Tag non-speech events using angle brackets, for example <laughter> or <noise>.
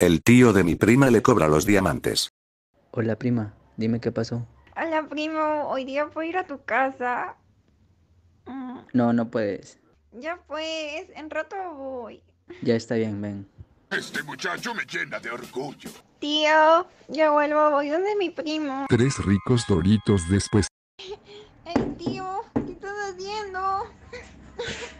El tío de mi prima le cobra los diamantes. Hola prima, dime qué pasó. Hola, primo. Hoy día puedo ir a tu casa. Mm. No, no puedes. ya pues, en rato voy. Ya está bien, ven. Este muchacho me llena de orgullo. Tío, ya vuelvo, voy donde mi primo. Tres ricos doritos después. <laughs> Eh, tío, ¿qué estás haciendo? <laughs>